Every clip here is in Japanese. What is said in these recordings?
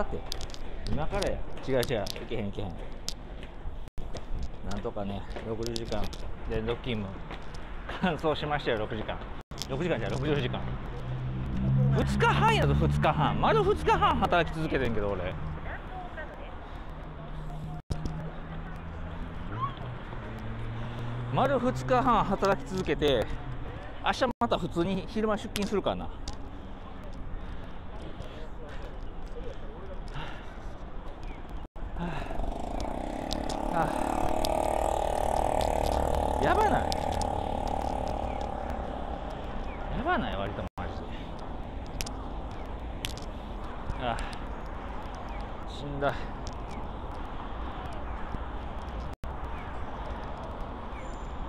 ったって。今からや。違う違う。いけへんいけへん。なんとかね60時間。連続勤務完走しましたよ6時間。6時間じゃ60時間。2日半やぞ2日半。丸2日半働き続けてんけど俺。丸2日半働き続けて明日また普通に昼間出勤するかな。あやばない。やばない割とマジで。あ死んだ。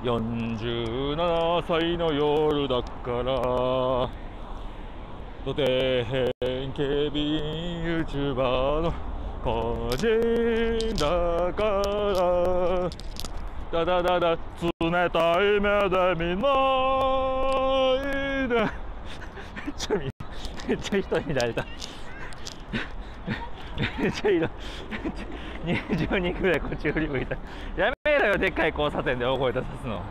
47歳の夜だから。土底辺警備員 YouTuber の個人だからだだだだ冷たい目で見ないで。めっちゃ見めっちゃ人になれた。めっちゃいる20人ぐらいこっち振り向いた。やめろよでっかい交差点で大声出さすの。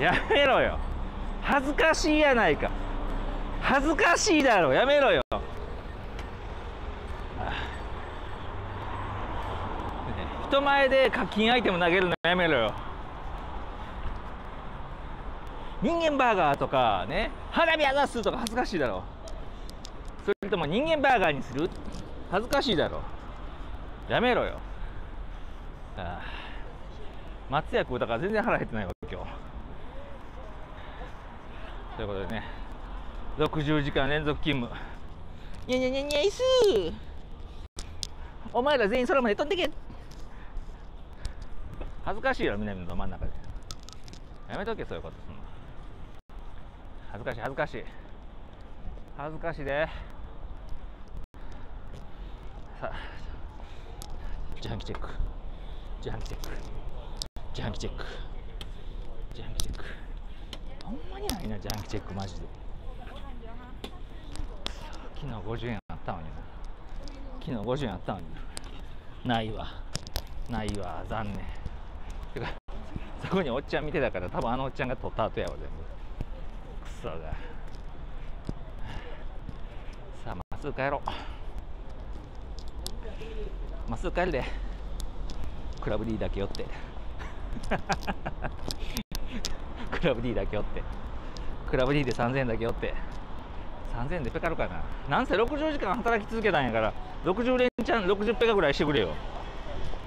やめろよ。恥ずかしいやないか。恥ずかしいだろ。やめろよ。人前で課金アイテム投げるのやめろよ。人間バーガーとかね花火あざすとか恥ずかしいだろ。それとも人間バーガーにする？恥ずかしいだろ。やめろよ。ああ。松屋食うたから全然腹減ってないわ今日。ということでね。60時間連続勤務。にゃにゃにゃにゃいすお前ら全員空まで飛んでけ。恥ずかしいよ南のど真ん中で。やめとけそういうこと。すんの恥ずかしい恥ずかしい。恥ずかしいで。さあ自販機チェック。自販機チェック。自販機チェック。自販機チェック。ほんまにないな自販機チェックマジで。昨日50円あったのにな。昨日50円あったのにないわ。ないわ残念。てかそこにおっちゃん見てたから多分あのおっちゃんが取った後やわ全部。クソが。さあまっすぐ帰ろう。まっすぐ帰るで。クラブ D だけ寄って。クラブ D だけ寄って。クラブ D で3000円だけ寄って。3000円でペカるかな。なんせ60時間働き続けたんやから60連チャン60ペカぐらいしてくれよ。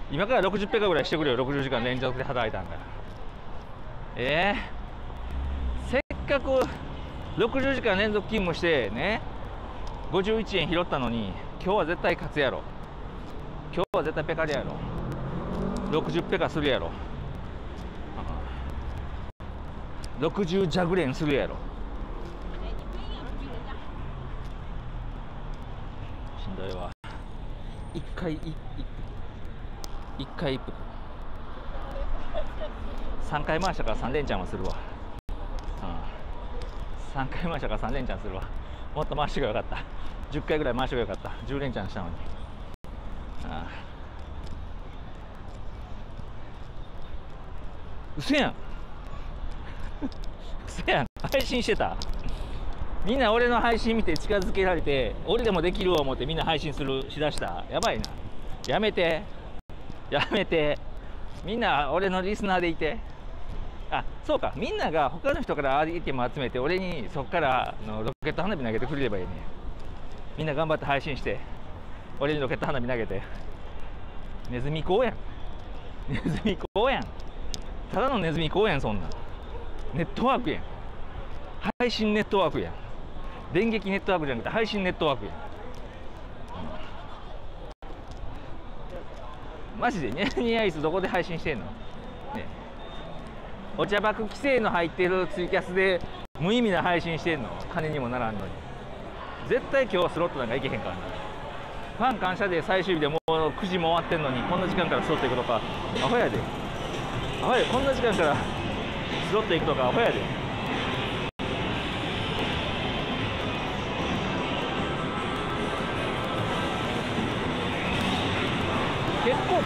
今から60ペカぐらいしてくれよ。60時間連続で働いたんからえー、せっかく60時間連続勤務してね。51円拾ったのに今日は絶対勝つやろ。今日は絶対ペカるやろ。60ペカするやろ。60ジャグレンするやろ。しんどいわ。一回一一回一分3回回したから3連チャンはするわ、うん、3回回したから3連チャンするわ。もっと回してがよかった。10回ぐらい回してがよかった。10連チャンしたのに。ああうせやん。うせやん。配信してた。みんな俺の配信見て近づけられて俺でもできる思ってみんな配信するしだした。やばいな。やめて。やめて。みんな俺のリスナーでいて。あそうか。みんなが他の人からアイテム集めて俺にそこからのロケット花火投げてくれればいいね。みんな頑張って配信して俺にロケット花火投げて。ネズミ講やんネズミ講やんただのネズミ講やんそんな。ネットワークやん。配信ネットワークやん。電撃ネットワークじゃなくて配信ネットワークやん。マジでニャニアイスどこで配信してんの、ね、お茶爆規制の入ってるツイキャスで無意味な配信してんの？金にもならんのに。絶対今日スロットなんかいけへんからな。ファン感謝デー最終日でもう9時も終わってんのにこんな時間からスロット行くとかアホやで。アホやで。こんな時間からスロット行くとかアホやで。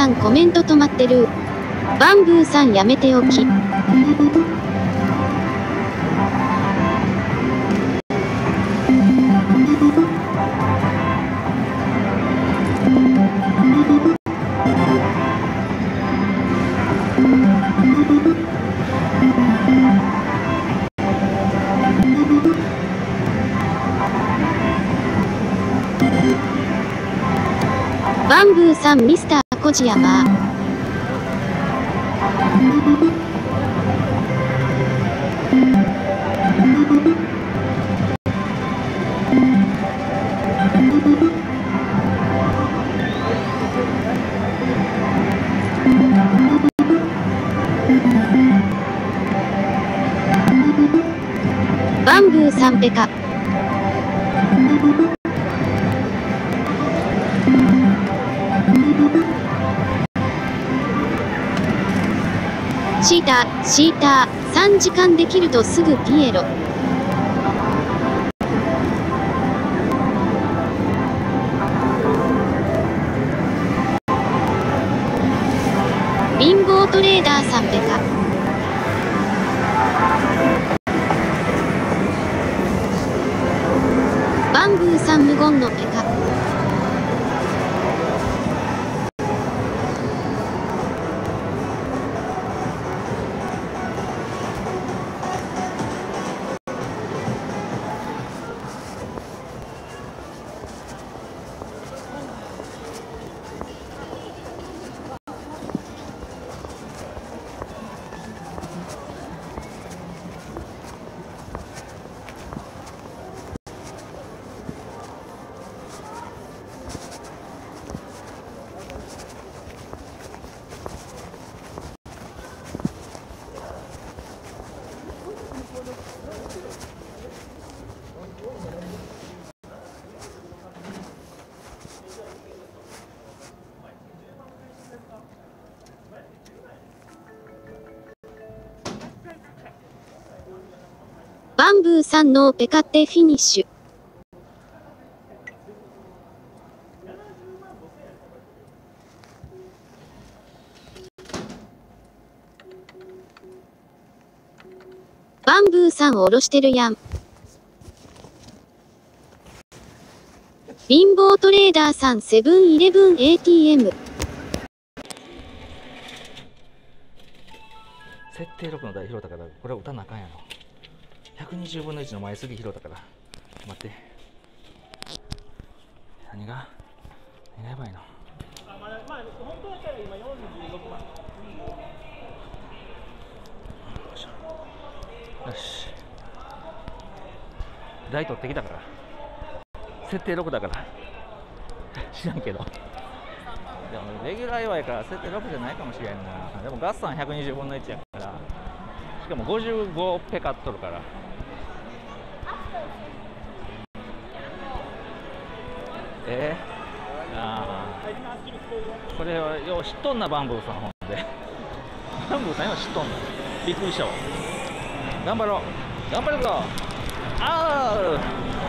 さんコメント止まってる。バンブーさんやめておき。バンブーさんミスターコジヤマバンブーさんペカ。シーター、シータ、3時間できるとすぐピエロ。貧乏トレーダーさんペカ。バンブーさん無言のペタカ。バンブーさんのペカってフィニッシュ。バンブーさんおろしてるやん。貧乏トレーダーさんセブンイレブン ATM。設定6の台拾ったからこれは打たなあかんやろ120分の1の前すぎ拾ったから。待って。何が？何がやばいの？よし。台取ってきたから。設定6だから。知らんけど。でもレギュラー弱いから設定6じゃないかもしれんな。でもガッサン120分の1やから。しかも55ペカっとるからえー、ああこれはよう知っとんなバンブーさんほんで。バンブーさんよう知っとんなびっくりしたわ。頑張ろう。頑張るぞ。ああ